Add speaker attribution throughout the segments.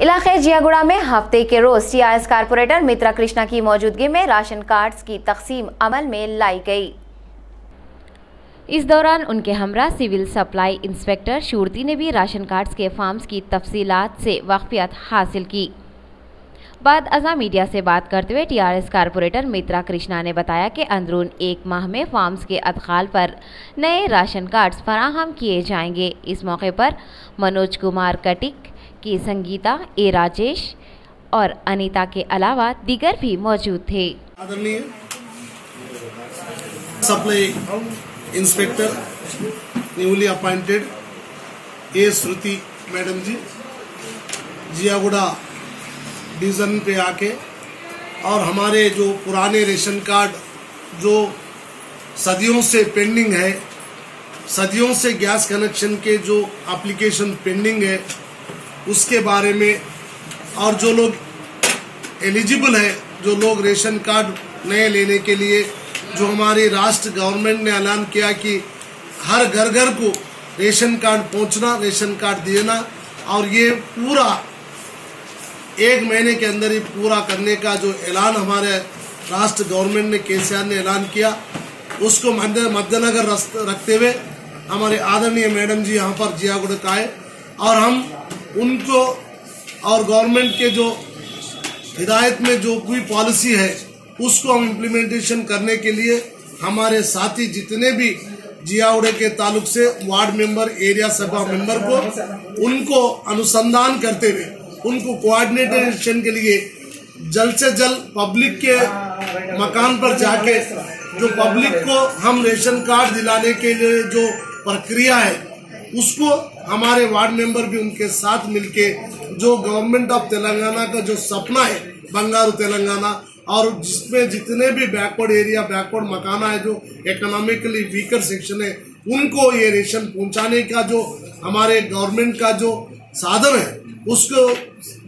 Speaker 1: इलाके जियागुड़ा में हफ़्ते के रोज टीआरएस कारपोरेटर मित्रा कृष्णा की मौजूदगी में राशन कार्ड्स की तकसीम अमल में लाई गई। इस दौरान उनके हमरा सिविल सप्लाई इंस्पेक्टर शूरती ने भी राशन कार्ड्स के फार्म्स की तफसीलात से वाकफियत हासिल की। बाद अजा मीडिया से बात करते हुए टीआरएस कारपोरेटर मित्रा कृष्णा ने बताया कि अंदरून एक माह में फार्म्स के अदखाल पर नए राशन कार्ड्स फराहम किए जाएँगे। इस मौके पर मनोज कुमार कटिक की संगीता, ए राजेश और अनीता के अलावा दिगर भी मौजूद थे।
Speaker 2: आदरणीय supply inspector newly appointed A Shruti madam ji, Jiyaguda division पे आके और हमारे जो पुराने रेशन कार्ड जो सदियों से पेंडिंग है, सदियों से गैस कनेक्शन के जो एप्लीकेशन पेंडिंग है उसके बारे में और जो लोग एलिजिबल है, जो लोग रेशन कार्ड नए लेने के लिए, जो हमारी राष्ट्र गवर्नमेंट ने ऐलान किया कि हर घर घर को रेशन कार्ड पहुँचना, रेशन कार्ड देना, और ये पूरा एक महीने के अंदर ही पूरा करने का जो ऐलान हमारे राष्ट्र गवर्नमेंट ने, केसीआर ने ऐलान किया, उसको मद्देनजर रखते हुए हमारे आदरणीय मैडम जी यहाँ पर जियागुड़ का आए, और हम उनको और गवर्नमेंट के जो हिदायत में जो कोई पॉलिसी है, उसको हम इम्प्लीमेंटेशन करने के लिए हमारे साथी जितने भी जियाउड़े के तालुक से ward member, area sabha member को, उनको अनुसंधान करते हुए, उनको कोऑर्डिनेशन के लिए जल्द से जल्द पब्लिक के मकान पर जाके जो पब्लिक को हम रेशन कार्ड दिलाने के लिए जो प्रक्रिया है, उसको हमारे वार्ड मेंबर भी उनके साथ मिलके जो गवर्नमेंट ऑफ़ तेलंगाना का जो सपना है, बंगारू तेलंगाना, और जिसमें जितने भी बैकवर्ड एरिया बैकवर्ड मकाना है, जो इकोनॉमिकली वीकर सेक्शन है, उनको ये रेशन पहुँचाने का जो हमारे गवर्नमेंट का जो साधन है, उसको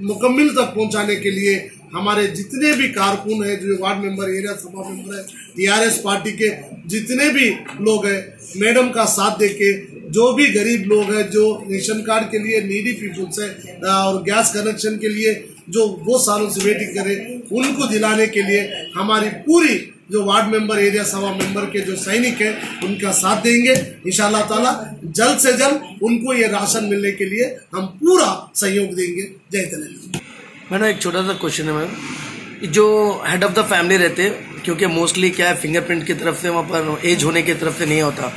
Speaker 2: मुकम्मल तक पहुँचाने के लिए हमारे जितने भी कारकुन है, जो ward member, area sabha member है, टीआरएस पार्टी के जितने भी लोग हैं, मैडम का साथ देके जो भी गरीब लोग हैं, जो रेशन कार्ड के लिए नीडी पीपुल्स है और गैस कनेक्शन के लिए जो वो सालों से वेटिंग करे उनको दिलाने के लिए हमारी पूरी जो ward member, area sabha member के जो सैनिक है, उनका साथ देंगे। इंशाल्लाह ताला, जल्द से जल्द उनको ये राशन मिलने के लिए हम पूरा सहयोग देंगे। जय तेलंगाना
Speaker 3: मैडम, एक छोटा सा क्वेश्चन है मैम। जो हेड ऑफ़ द फैमिली रहते क्योंकि मोस्टली क्या है फिंगरप्रिंट की तरफ़ से, वहाँ पर एज होने की तरफ़ से नहीं होता।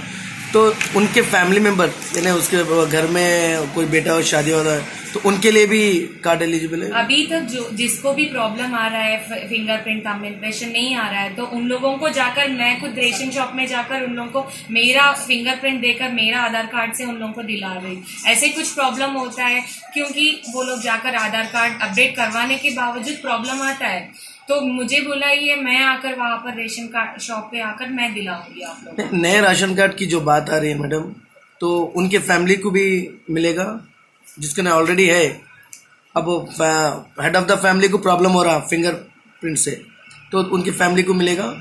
Speaker 3: तो उनके फैमिली मेंबर यानी उसके घर में कोई बेटा हो, शादी हो रहा है तो उनके लिए भी कार्ड एलिजिबल है?
Speaker 4: अभी तक जो, जिसको भी प्रॉब्लम आ रहा है फिंगरप्रिंट इम्प्रेशन नहीं आ रहा है तो उन लोगों को जाकर, मैं खुद रेशन शॉप में जाकर उन लोगों को मेरा फिंगरप्रिंट देकर, मेरा आधार कार्ड से उन लोगों को दिला रही ऐसे कुछ प्रॉब्लम होता है, क्योंकि वो लोग जाकर आधार कार्ड अपडेट करवाने के बावजूद प्रॉब्लम आता है। तो मुझे बोला ये मैं आकर वहाँ पर रेशन कार्ड शॉप पे आकर मैं दिलाऊँगी आप लोग
Speaker 3: नए राशन कार्ड की जो बात आ रही है मैडम तो उनके फैमिली को भी मिलेगा जिसके ना ऑलरेडी है। अब हेड ऑफ़ द फैमिली को प्रॉब्लम हो रहा फिंगर प्रिंट से तो उनकी फैमिली को मिलेगा।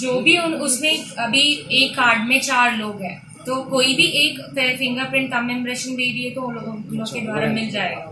Speaker 4: जो भी उन उसमें अभी एक कार्ड में चार लोग हैं तो कोई भी एक फिंगरप्रिंट थंब इम्प्रेशन दे दिए तो उन लोग के द्वारा मिल जाएगा